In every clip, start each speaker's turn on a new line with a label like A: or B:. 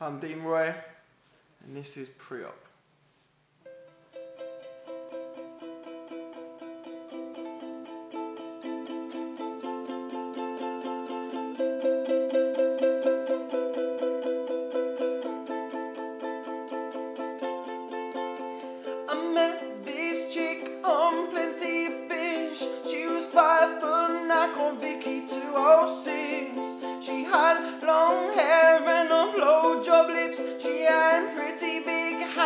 A: I'm Deane Roy, and this is pre-op. I met this chick on Plenty of Fish. She was five foot called Vicky 206.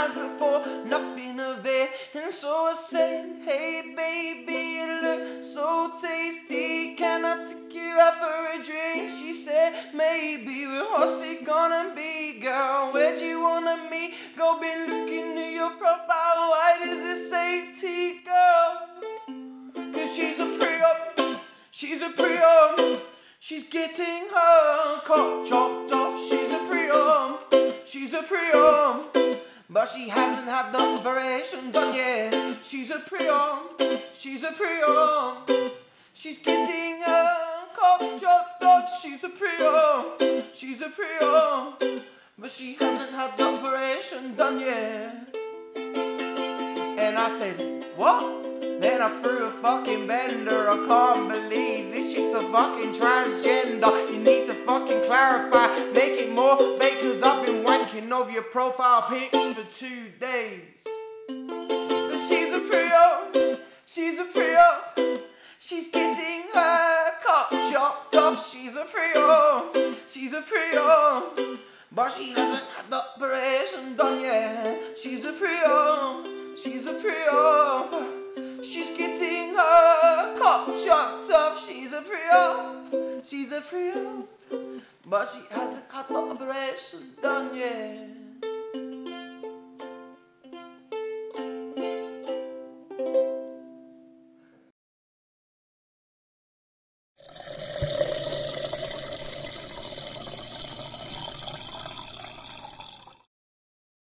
A: But for nothing of it. And so I said, Hey baby, look so tasty. Can I take you out for a drink? She said, Maybe. Well, what's it gonna be, girl? Where'd you wanna meet? Go be looking at your profile. Why does it say T, girl? Cause she's a pre-op. She's a pre-op. She's getting her cock chopped off. She's a pre-op. She's a pre-op. But she hasn't had the operation done yet. She's a pre-op. She's a pre-op. She's getting her cock chopped off. She's a pre-op. She's a pre-op. But she hasn't had the operation done yet. And I said, what? Then I threw a fucking bender. I can't believe this chick's a fucking transgender. You need to fucking clarify, Wanking over your profile pics for two days. She's a pre-op, she's a pre-op. She's getting her cock chopped off. She's a pre-op, she's a pre-op. But she hasn't had the operation done yet. She's a pre-op, she's a pre-op. She's getting her cock chopped off. She's a pre-op, she's a pre-op. But she hasn't had the operation done yet.